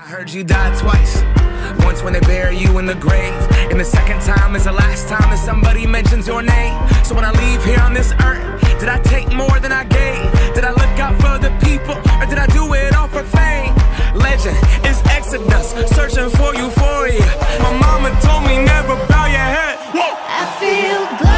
I heard you die twice. Once when they bury you in the grave, and the second time is the last time that somebody mentions your name. So when I leave here on this earth, did I take more than I gave? Did I look out for the people, or did I do it all for fame? Legend is Exodus, searching for euphoria. My mama told me never bow your head. Whoa. I feel good.